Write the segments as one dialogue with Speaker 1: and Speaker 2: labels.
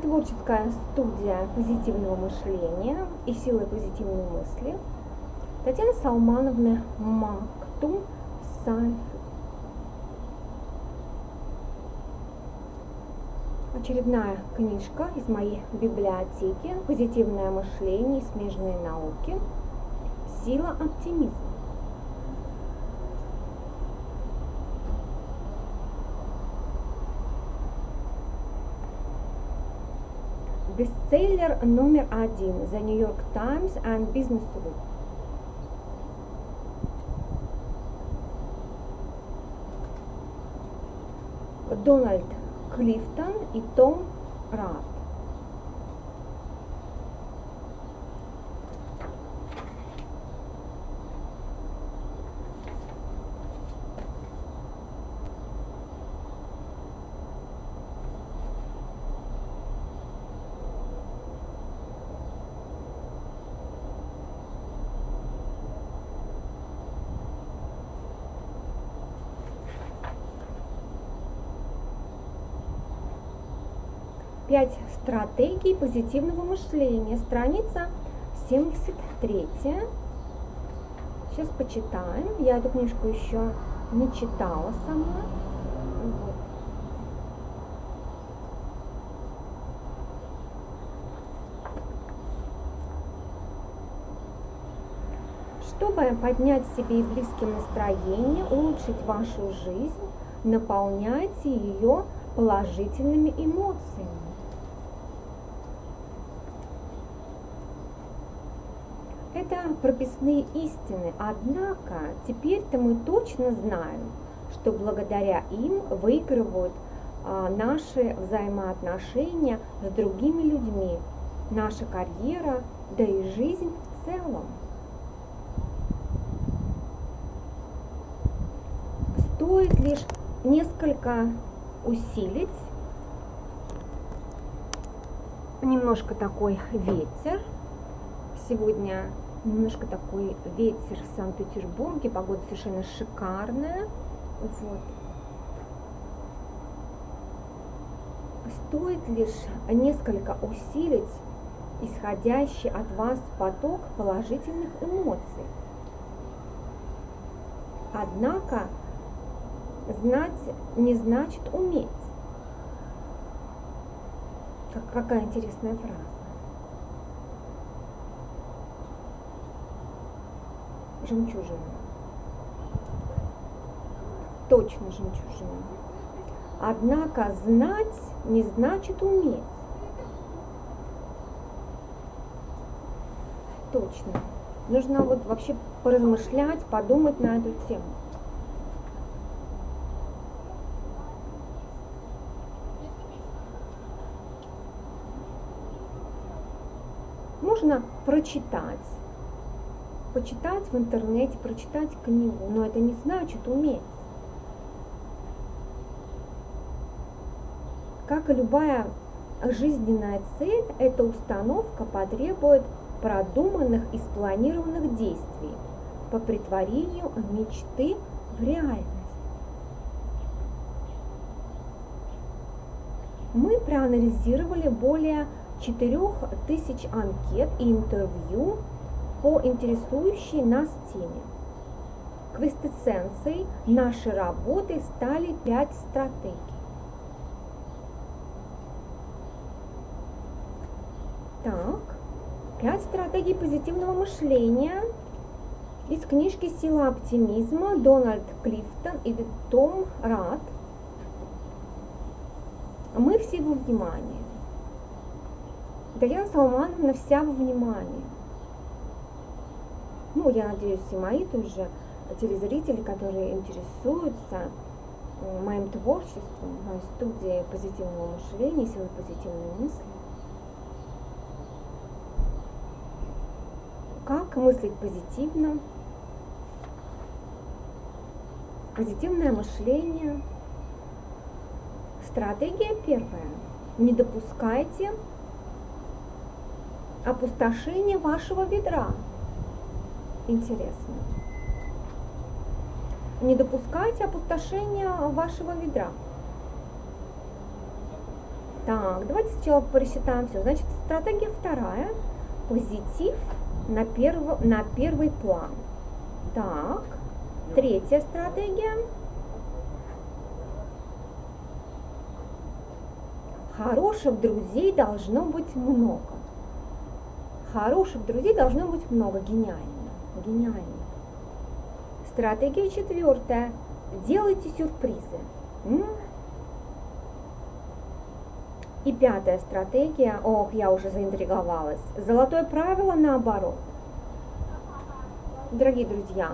Speaker 1: творческая студия позитивного мышления и силы позитивной мысли Татьяны Салмановны Мактум Сайф. Очередная книжка из моей библиотеки «Позитивное мышление и смежные науки. Сила оптимизма». Бестселлер номер один The New York Times and Business Week. Дональд Клифтон и Том Рад. Пять стратегий позитивного мышления. Страница 73. Сейчас почитаем. Я эту книжку еще не читала сама. Вот. Чтобы поднять себе и близким настроение, улучшить вашу жизнь, наполняйте ее положительными эмоциями. Это прописные истины, однако теперь-то мы точно знаем, что благодаря им выигрывают а, наши взаимоотношения с другими людьми, наша карьера, да и жизнь в целом. Стоит лишь несколько усилить, немножко такой ветер, сегодня немножко такой ветер в Санкт-Петербурге, погода совершенно шикарная. Вот. Стоит лишь несколько усилить исходящий от вас поток положительных эмоций. Однако знать не значит уметь. Как, какая интересная фраза. Жемчужина. Точно жемчужина. Однако знать не значит уметь. Точно. Нужно вот вообще поразмышлять, подумать на эту тему. Можно прочитать почитать в интернете, прочитать книгу, но это не значит уметь. Как и любая жизненная цель, эта установка потребует продуманных и спланированных действий по притворению мечты в реальность. Мы проанализировали более 4000 анкет и интервью по интересующей нас теме. Квинтэссенцией нашей работы стали пять стратегий. Так, пять стратегий позитивного мышления из книжки «Сила оптимизма» Дональд Клифтон и Том Рад. Мы все во внимании. Татьяна Салмановна вся во внимании ну, я надеюсь, и мои тоже телезрители, которые интересуются моим творчеством, моей студией позитивного мышления, силы позитивной мысли. Как мыслить позитивно? Позитивное мышление. Стратегия первая. Не допускайте опустошения вашего ведра интересно. Не допускайте опустошения вашего ведра. Так, давайте сначала пересчитаем все. Значит, стратегия вторая. Позитив на, перво, на первый план. Так, третья стратегия. Хороших друзей должно быть много. Хороших друзей должно быть много. Гениально. Гениально. Стратегия четвертая. Делайте сюрпризы. И пятая стратегия, ох, я уже заинтриговалась. Золотое правило наоборот. Дорогие друзья,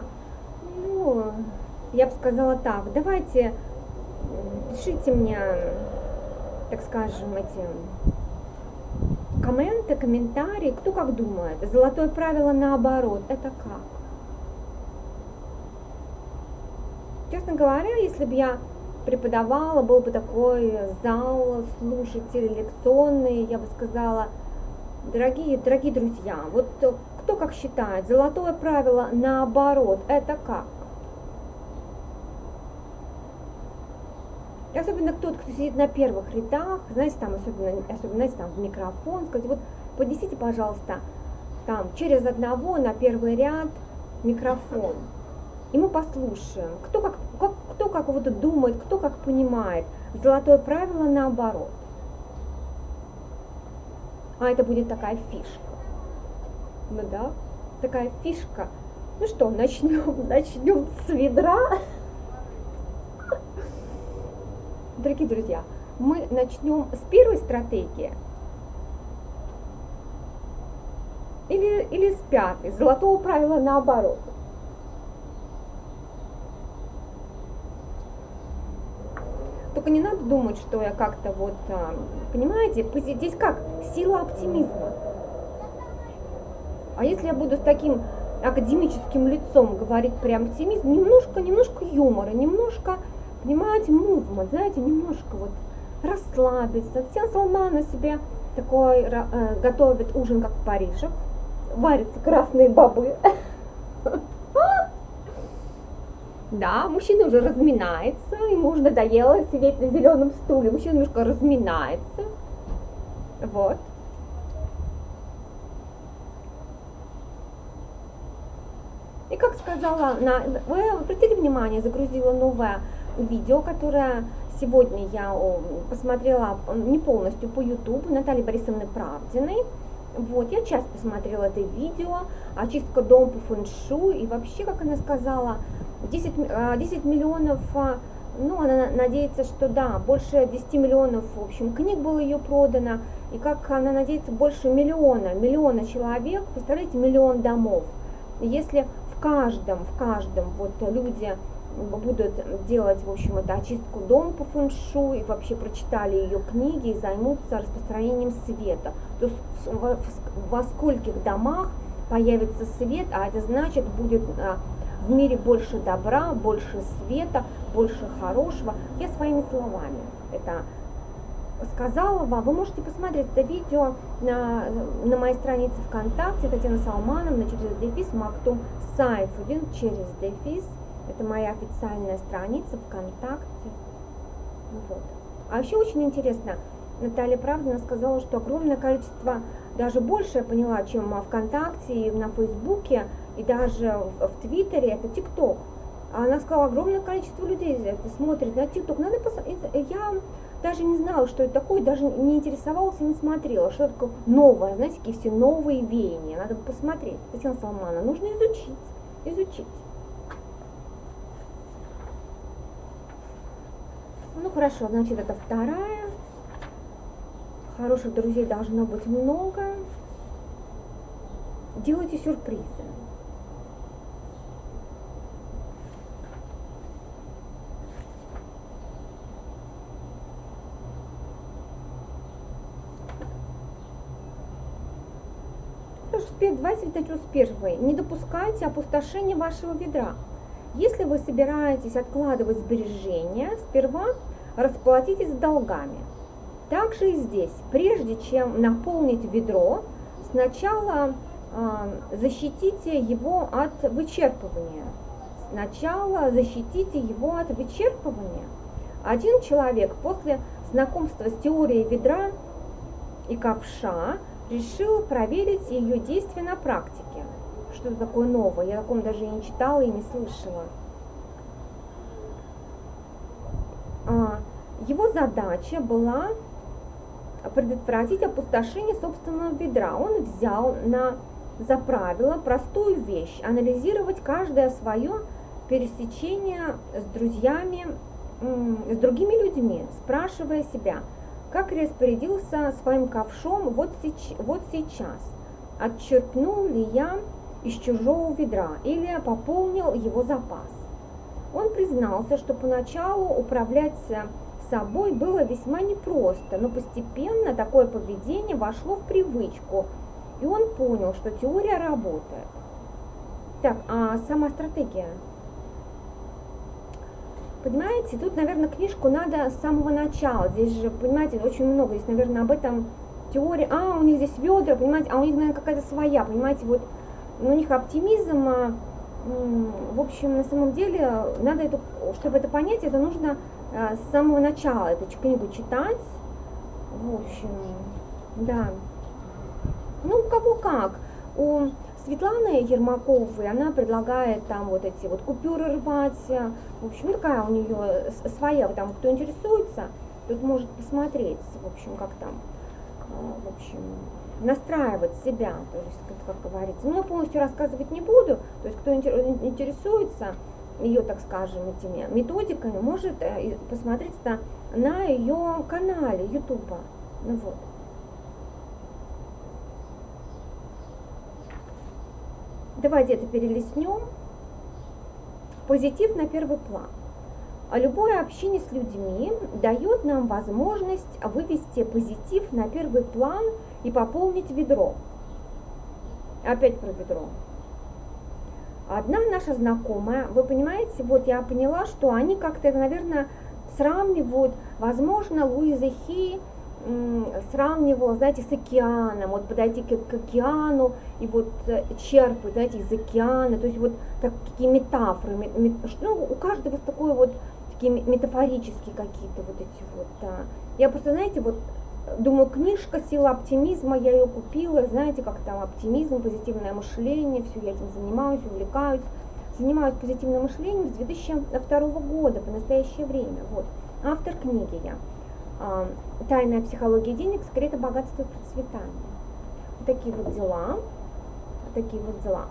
Speaker 1: ну, я бы сказала так, давайте пишите мне, так скажем, эти комменты, комментарии, кто как думает. Золотое правило наоборот, это как? Честно говоря, если бы я преподавала, был бы такой зал слушателей лекционный, я бы сказала, дорогие, дорогие друзья, вот кто как считает, золотое правило наоборот, это как? И особенно тот, кто сидит на первых рядах, знаете, там особенно, особенно знаете, там в микрофон, сказать, вот поднесите, пожалуйста, там через одного на первый ряд микрофон и мы послушаем, кто как, как, кто как вот думает, кто как понимает. Золотое правило наоборот. А это будет такая фишка. Ну да, такая фишка. Ну что, начнем, начнем с ведра. Дорогие друзья, мы начнем с первой стратегии или, или с пятой, золотого правила наоборот. Только не надо думать, что я как-то вот, а, понимаете, здесь как? Сила оптимизма. А если я буду с таким академическим лицом говорить прям оптимизм, немножко, немножко юмора, немножко, понимаете, мувмент, знаете, немножко вот расслабиться. Татьяна Салмана себе такой э, готовит ужин, как в Париже, варятся красные бобы. Да, мужчина уже разминается, ему уже надоело сидеть на зеленом стуле, мужчина немножко разминается. Вот. И как сказала, на, вы обратили внимание, загрузила новое видео, которое сегодня я посмотрела не полностью по YouTube Натальи Борисовны Правдиной. Вот, я часто смотрела это видео, очистка дома по фэншу, и вообще, как она сказала, 10, 10 а, миллионов, а, ну, она надеется, что да, больше 10 миллионов, в общем, книг было ее продано, и как она надеется, больше миллиона, миллиона человек, представляете, миллион домов. Если в каждом, в каждом вот люди будут делать, в общем, это очистку дома по фэншу, и вообще прочитали ее книги и займутся распространением света, то во скольких домах появится свет, а это значит будет а, в мире больше добра, больше света, больше хорошего. Я своими словами это сказала вам. Вы можете посмотреть это видео на, на моей странице ВКонтакте Татьяна Салмановна через дефис Мактум Сайфудин через дефис. Это моя официальная страница ВКонтакте. Вот. А еще очень интересно, Наталья Правдина сказала, что огромное количество, даже больше я поняла, чем ВКонтакте и на Фейсбуке, и даже в, Твиттере, это ТикТок. А она сказала, огромное количество людей это смотрит на ТикТок. Надо посмотреть. Я даже не знала, что это такое, даже не интересовалась и не смотрела, что такое новое, знаете, какие все новые веяния. Надо посмотреть. Татьяна Салмана, нужно изучить, изучить. Ну хорошо, значит, это вторая. Хороших друзей должно быть много. Делайте сюрпризы. Давайте начну с первой. Не допускайте опустошения вашего ведра. Если вы собираетесь откладывать сбережения, сперва расплатитесь долгами. Также и здесь, прежде чем наполнить ведро, сначала э, защитите его от вычерпывания. Сначала защитите его от вычерпывания. Один человек после знакомства с теорией ведра и ковша решил проверить ее действие на практике. Что такое новое? Я о таком даже и не читала и не слышала. А, его задача была предотвратить опустошение собственного ведра. Он взял на, за правило простую вещь, анализировать каждое свое пересечение с друзьями, с другими людьми, спрашивая себя, как распорядился своим ковшом вот, вот сейчас, отчерпнул ли я из чужого ведра или пополнил его запас. Он признался, что поначалу управлять собой было весьма непросто, но постепенно такое поведение вошло в привычку, и он понял, что теория работает. Так, а сама стратегия? Понимаете, тут, наверное, книжку надо с самого начала. Здесь же, понимаете, очень много. Здесь, наверное, об этом теория. А, у них здесь ведра, понимаете, а у них, наверное, какая-то своя, понимаете, вот у них оптимизм. А, в общем, на самом деле, надо это, чтобы это понять, это нужно с самого начала эту книгу читать. В общем, да. Ну, кого как. У Светланы Ермаковой, она предлагает там вот эти вот купюры рвать. В общем, такая у нее своя, там кто интересуется, тот может посмотреть, в общем, как там, а, в общем, настраивать себя, то есть, как, как говорится. Но полностью рассказывать не буду, то есть, кто интересуется ее, так скажем, этими методиками, может э, посмотреть на, на ее канале Ютуба. Ну вот. Давайте это перелистнем. Позитив на первый план. Любое общение с людьми дает нам возможность вывести позитив на первый план и пополнить ведро. Опять про ведро. Одна наша знакомая, вы понимаете, вот я поняла, что они как-то, наверное, сравнивают, возможно, Луиза Хи сравнивал, знаете, с океаном, вот подойти к, к океану и вот э, черпать, знаете, из океана, то есть вот такие метафоры, мет, ну, у каждого такое вот, такие метафорические какие-то вот эти вот, да. Я просто, знаете, вот думаю, книжка «Сила оптимизма», я ее купила, знаете, как там оптимизм, позитивное мышление, все, я этим занимаюсь, увлекаюсь, занимаюсь позитивным мышлением с 2002 года по настоящее время, вот. Автор книги я. А, тайная психология денег, секреты богатства и процветания. Вот такие вот дела. Вот такие вот дела.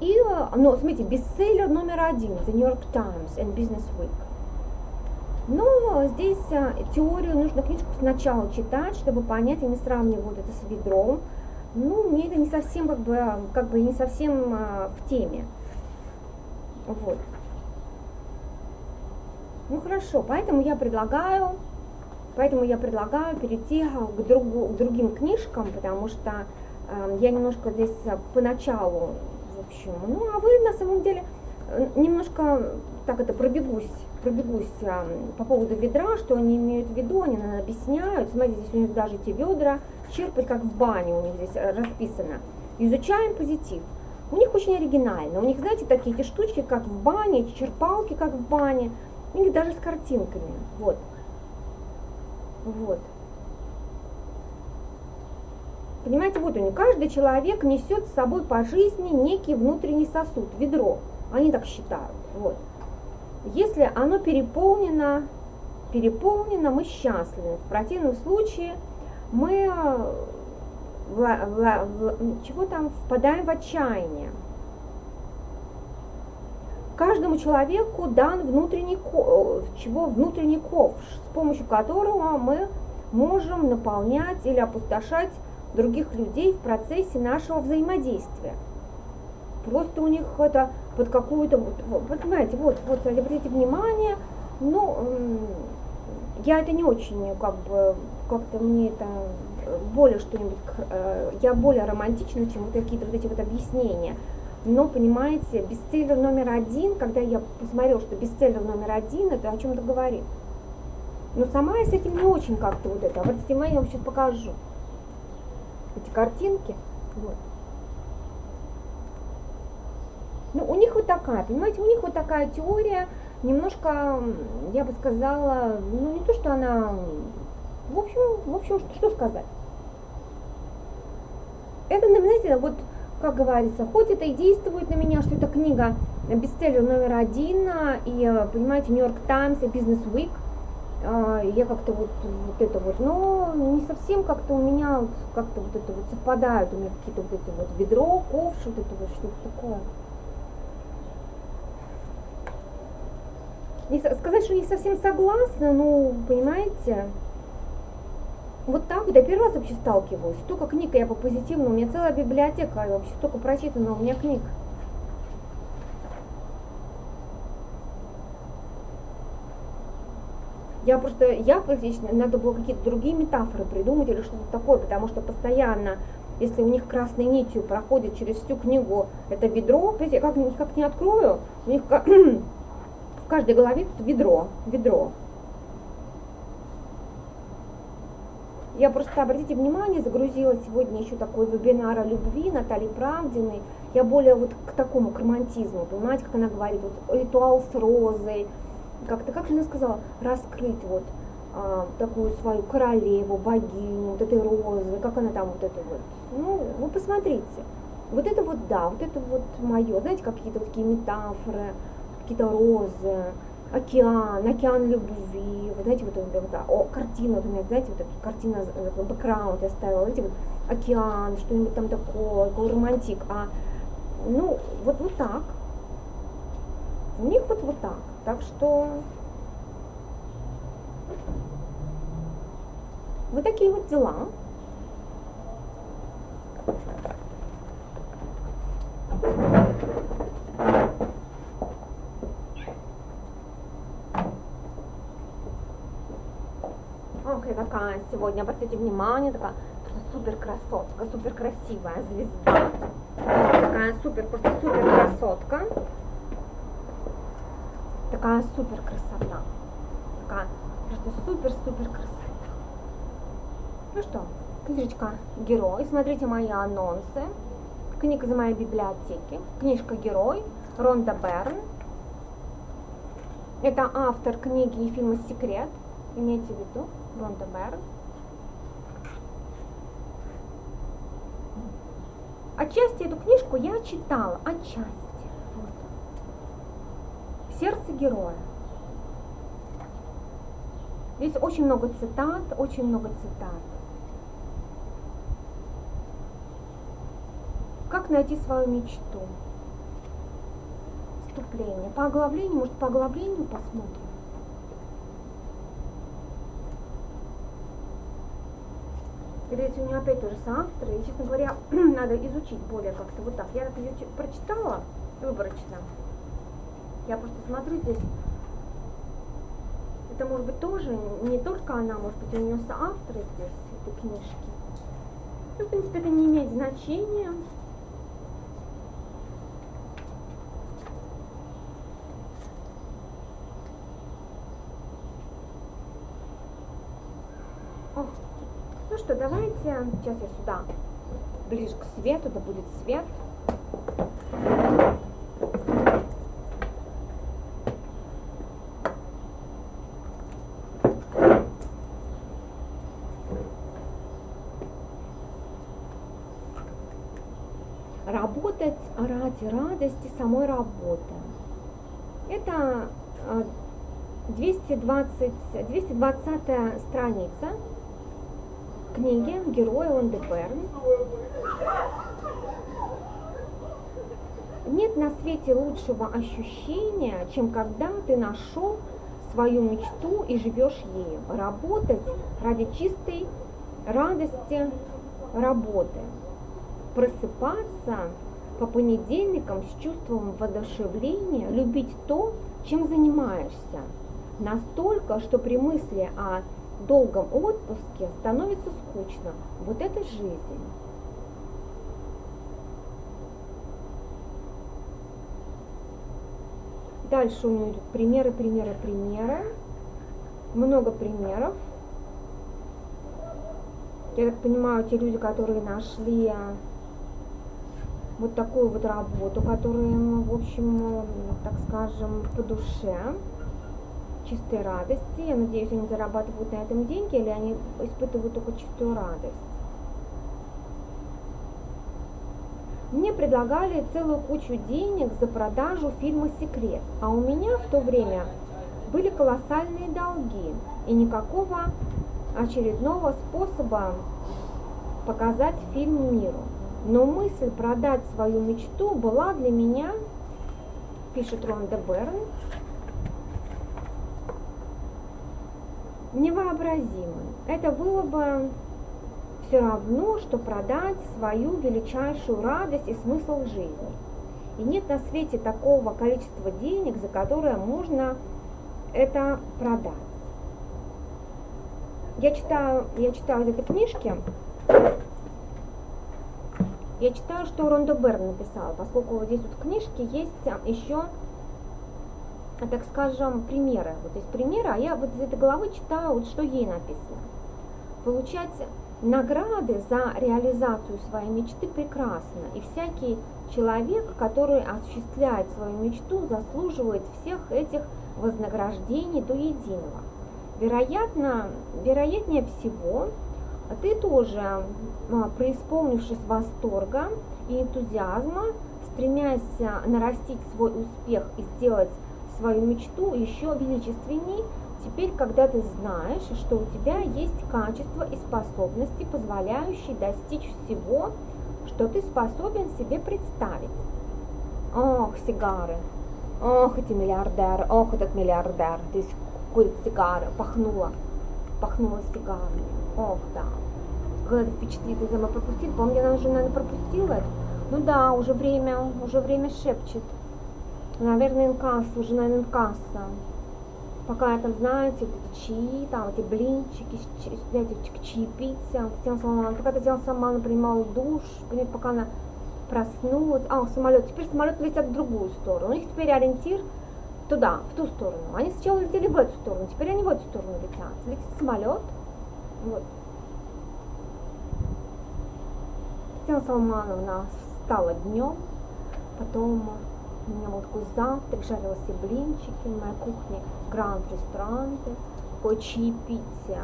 Speaker 1: И, ну, смотрите, бестселлер номер один, The New York Times and Business Week. Но здесь а, теорию нужно книжку сначала читать, чтобы понять, и не сравнивать это с ведром. Ну, мне это не совсем, как бы, как бы не совсем а, в теме. Вот. Ну хорошо, поэтому я предлагаю Поэтому я предлагаю перейти к, другу, к другим книжкам, потому что э, я немножко здесь поначалу, в общем, ну а вы на самом деле э, немножко так это пробегусь, пробегусь э, по поводу ведра, что они имеют в виду, они наверное, объясняют. Смотрите, здесь у них даже эти ведра черпать как в бане у них здесь расписано. Изучаем позитив. У них очень оригинально. У них, знаете, такие эти штучки, как в бане, эти черпалки, как в бане. У них даже с картинками. Вот. Вот. Понимаете, вот у них каждый человек несет с собой по жизни некий внутренний сосуд, ведро. Они так считают. Вот. Если оно переполнено, переполнено, мы счастливы. В противном случае мы э, в, в, в, чего там впадаем в отчаяние каждому человеку дан внутренний, чего внутренний ковш, с помощью которого мы можем наполнять или опустошать других людей в процессе нашего взаимодействия. Просто у них это под какую-то, понимаете, вот, вот, обратите внимание, ну, я это не очень, как бы, как-то мне это более что-нибудь, э, я более романтична, чем вот какие-то вот эти вот объяснения. Но, понимаете, бестселлер номер один, когда я посмотрела, что бестселлер номер один, это о чем-то говорит. Но сама я с этим не очень как-то вот это. Обратите внимание, я вам сейчас покажу. Эти картинки. Вот. Ну, у них вот такая, понимаете, у них вот такая теория, немножко, я бы сказала, ну не то, что она, в общем, в общем, что, что сказать. Это, знаете, вот, как говорится, хоть это и действует на меня, что эта книга бестселлер номер один, и, понимаете, Нью-Йорк Таймс и Бизнес Week, я как-то вот, вот это вот, но не совсем как-то у меня как-то вот это вот совпадают, у меня какие-то вот эти вот ведро, ковш, вот это вот что-то такое. Не, сказать, что не совсем согласна, ну, понимаете, вот так вот, я первый раз вообще сталкиваюсь. Столько книг я по позитивному, у меня целая библиотека, и вообще столько прочитано у меня книг. Я просто, я лично, надо было какие-то другие метафоры придумать или что-то такое, потому что постоянно, если у них красной нитью проходит через всю книгу это ведро, видите, как, как не открою, у них каждой голове тут ведро, ведро. Я просто, обратите внимание, загрузила сегодня еще такой вебинар о любви Натальи Правдиной. Я более вот к такому, к романтизму, понимаете, как она говорит, вот ритуал с розой, как-то, как же она сказала, раскрыть вот а, такую свою королеву, богиню, вот этой розы, как она там вот это вот. Ну, вы посмотрите. Вот это вот да, вот это вот мое, знаете, какие-то такие метафоры, какие-то розы, океан, океан любви, вот знаете, вот, вот, вот о, картина, вот у меня, знаете, вот эта картина, бэкграунд я ставила, знаете, вот океан, что-нибудь там такое, такой романтик, а, ну, вот, вот так, у них вот, вот так, так что вот такие вот дела. Такая сегодня, обратите внимание, такая супер красотка, супер красивая звезда. Такая супер, просто супер красотка. Такая супер красота. Такая просто супер-супер красота. Ну что, книжечка «Герой». Смотрите мои анонсы. Книга из моей библиотеки. Книжка «Герой» Ронда Берн. Это автор книги и фильма «Секрет». Имейте в виду. Бронтеберг. Отчасти эту книжку я читала, отчасти. Вот. Сердце героя. Здесь очень много цитат, очень много цитат. Как найти свою мечту? Вступление. По оглавлению, может, по оглавлению посмотрим? Видите, у меня опять тоже соавторы, и, честно говоря, надо изучить более как-то вот так. Я это ее прочитала выборочно. Я просто смотрю здесь, это может быть тоже, не только она, может быть, у нее соавторы здесь, этой книжки. Ну, в принципе, это не имеет значения. что, давайте, сейчас я сюда, ближе к свету, да будет свет. Работать ради радости самой работы. Это 220, а, 220 страница книги «Герой Ландеберн». Нет на свете лучшего ощущения, чем когда ты нашел свою мечту и живешь ею. Работать ради чистой радости работы. Просыпаться по понедельникам с чувством воодушевления, любить то, чем занимаешься. Настолько, что при мысли о долгом отпуске становится скучно. Вот это жизнь. Дальше у нее идут примеры, примеры, примеры. Много примеров. Я так понимаю, те люди, которые нашли вот такую вот работу, которая им, в общем, так скажем, по душе, чистой радости. Я надеюсь, они зарабатывают на этом деньги или они испытывают только чистую радость. Мне предлагали целую кучу денег за продажу фильма «Секрет», а у меня в то время были колоссальные долги и никакого очередного способа показать фильм миру. Но мысль продать свою мечту была для меня, пишет Ронда Берн, невообразимой. Это было бы все равно, что продать свою величайшую радость и смысл жизни. И нет на свете такого количества денег, за которое можно это продать. Я читаю, я читаю из этой книжки я читаю, что Рондо Берн написала, поскольку вот здесь вот в книжке есть а, еще, так скажем, примеры. Вот есть примеры, а я вот из этой главы читаю, вот что ей написано. Получать награды за реализацию своей мечты прекрасно, и всякий человек, который осуществляет свою мечту, заслуживает всех этих вознаграждений до единого. Вероятно, вероятнее всего, ты тоже, а, преисполнившись восторга и энтузиазма, стремясь а, нарастить свой успех и сделать свою мечту еще величественней, теперь, когда ты знаешь, что у тебя есть качества и способности, позволяющие достичь всего, что ты способен себе представить. Ох, сигары, ох, эти миллиардеры, ох, этот миллиардер, здесь курит сигары, пахнула, пахнула сигарами. Ох, да. Когда это впечатлит, не знаю, пропустит. Помню, она уже, наверное, пропустила. Ну да, уже время, уже время шепчет. Наверное, инкасса, уже, наверное, инкасса. Пока я там, знаете, вот эти чаи, там эти блинчики, знаете, чаепития. Татьяна Салмановна, пока Татьяна Салмановна принимала душ, пока она проснулась. А, самолет. Теперь самолет летит в другую сторону. У них теперь ориентир туда, в ту сторону. Они сначала летели в эту сторону, теперь они в эту сторону летят. Летит самолет, вот. Татьяна Салмановна встала днем, потом у меня был такой завтрак, жарила себе блинчики, на моей кухне гранд-ресторанты, такое чаепитие,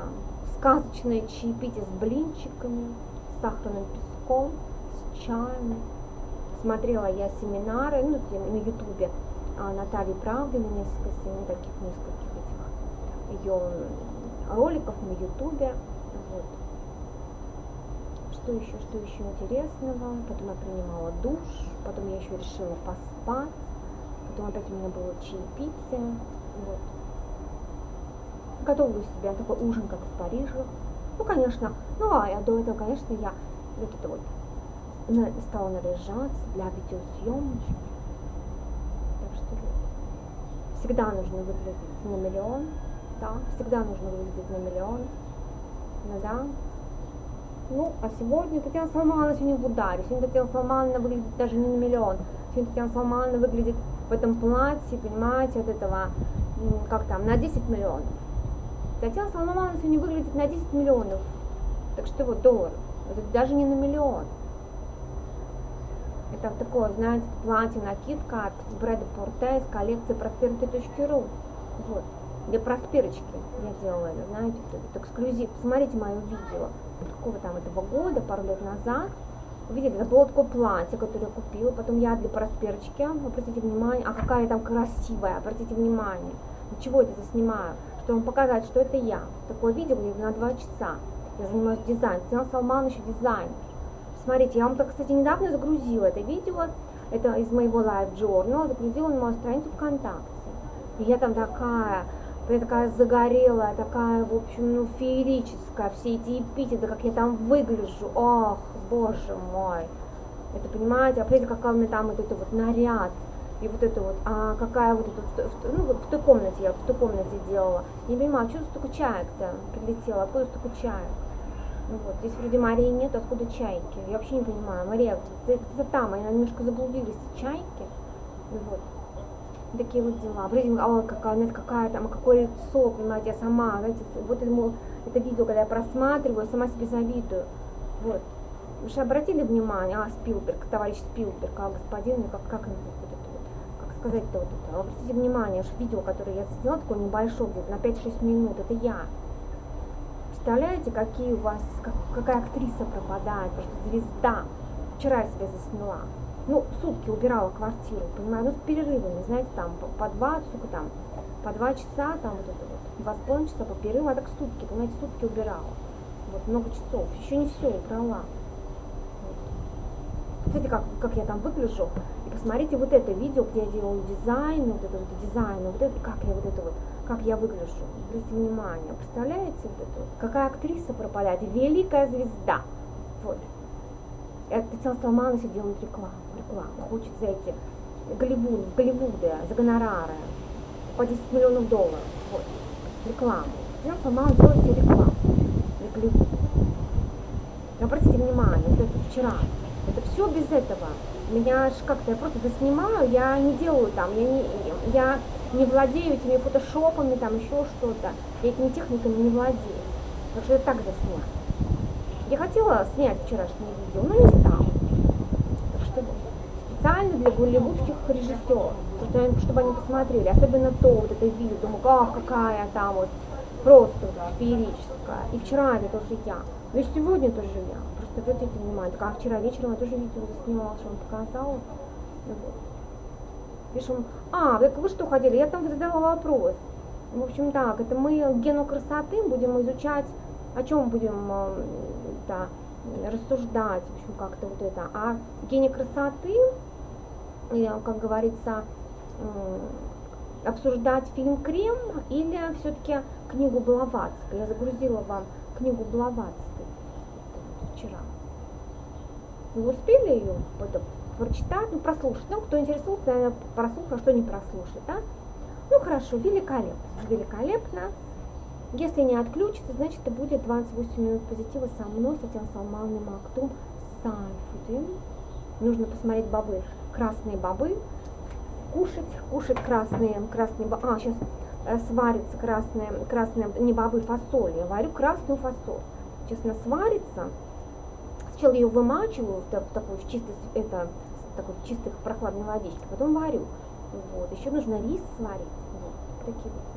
Speaker 1: сказочное чаепитие с блинчиками, с сахарным песком, с чаем. Смотрела я семинары, ну, на ютубе, а, Натальи Правдиной, несколько семинаров, таких нескольких этих ее роликов на ютубе. Вот. Что еще, что еще интересного? Потом я принимала душ, потом я еще решила поспать, потом опять у меня было чаепитие. Вот. Готовлю себе такой ужин, как в Париже. Ну, конечно, ну, а я до этого, конечно, я вот это вот стала наряжаться для видеосъемочки. Так что всегда нужно выглядеть на миллион да, всегда нужно выглядеть на миллион, ну да. Ну, а сегодня Татьяна Салмановна сегодня в ударе, сегодня Татьяна Салмановна выглядит даже не на миллион, сегодня Татьяна Салмановна выглядит в этом платье, понимаете, от этого, как там, на 10 миллионов. Татьяна Салмановна сегодня выглядит на 10 миллионов, так что вот доллар, это даже не на миллион. Это такое, знаете, платье, накидка от Брэда Порте из коллекции prosperity.ru. Вот для просперочки я делала это, знаете, вот эксклюзив. Посмотрите мое видео какого там этого года, пару лет назад. Видите, это было такое платье, которое я купила, потом я для просперочки, обратите внимание, а какая там красивая, обратите внимание. Для чего это заснимаю? Чтобы вам показать, что это я. Такое видео где на два часа. Я занимаюсь дизайном. Татьяна Салман еще дизайнер. Смотрите, я вам так, кстати, недавно загрузила это видео. Это из моего Live Journal. Загрузила на мою страницу ВКонтакте. И я там такая я такая загорелая, такая, в общем, ну, феерическая, все эти эпитеты, как я там выгляжу, ох, боже мой. Это, понимаете, а посмотрите, какая у меня там вот это вот наряд, и вот это вот, а какая вот это, ну вот в той комнате, я в той комнате делала. Не понимаю, что столько чаек-то прилетело, откуда столько чаек? Ну вот, здесь вроде Марии нет, откуда чайки? Я вообще не понимаю, Мария, это там, они немножко заблудились, чайки. Ну вот такие вот дела. Блин, а какая, знаете, какая там, какое лицо, понимаете, я сама, знаете, вот это, это видео, когда я просматриваю, сама себе завидую. Вот. Вы же обратили внимание, а, Спилберг, товарищ Спилберг, а господин, как, как, вот это вот, как сказать-то вот это, обратите внимание, что видео, которое я сняла, такое небольшое, где-то на 5-6 минут, это я. Представляете, какие у вас, как, какая актриса пропадает, просто звезда. Вчера я себя засняла. Ну, сутки убирала квартиру, понимаю, ну, с перерывами, знаете, там, по, по два, сколько там, по два часа, там, вот это вот, два с половиной часа по перерыву, а так сутки, понимаете, сутки убирала. Вот, много часов, еще не все убрала. Смотрите, как, как я там выгляжу. И посмотрите вот это видео, где я делаю дизайн, вот это вот дизайн, вот это, как я вот это вот, как я выгляжу. Обратите внимание, представляете вот это вот? Какая актриса пропадает, великая звезда. Вот. Это Татьяна Салманова себе делает рекламу, рекламу, хочет за эти Голливуд, в Голливуде, за гонорары, по 10 миллионов долларов, вот, рекламу. Татьяна Салманова делает себе рекламу для Голливуда. Обратите внимание, вот это вчера, это все без этого. Меня как-то я просто заснимаю, я не делаю там, я не, я не владею этими фотошопами, там еще что-то. Я этими техниками не владею. Так что я так заснять. Я хотела снять вчерашнее видео, но не стала. Специально для голливудских режиссеров, чтобы, они посмотрели, особенно то вот это видео, думаю, ах, какая там вот, просто феерическая. И вчера это тоже я, но и сегодня тоже я обратите внимание, так, а вчера вечером я тоже видео заснимала, что он показал. Пишем, а, так вы что хотели? Я там задала вопрос. В общем, так, это мы гену красоты будем изучать, о чем будем э, да, рассуждать, в общем, как-то вот это. А гене красоты, как говорится, обсуждать фильм «Крем» или все-таки книгу Блаватской. Я загрузила вам книгу Блаватской вчера. Вы успели ее прочитать, ну, прослушать? Ну, кто интересуется, наверное, прослушал, а что не прослушать, да? Ну, хорошо, великолепно, великолепно. Если не отключится, значит, это будет 28 минут позитива со мной, с Татьяной Салмановной Мактум Сайфудин. Нужно посмотреть бобы, красные бобы, кушать, кушать красные, красные бобы. А, сейчас э, сварится красные, красные, не бобы, фасоль. Я варю красную фасоль. Она сварится, Сначала ее вымачиваю в, в такой в чистой, это, такой в чистых прохладной водичке, потом варю. Вот. Еще нужно рис сварить. Вот. Такие вот.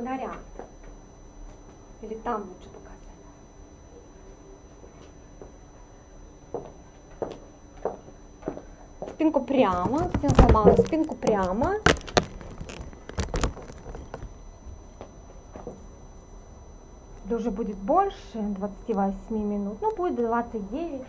Speaker 1: Наряд? Или там лучше показать? Спинку прямо, Татьяна сломала спинку прямо. Уже будет больше 28 минут, ну будет 29.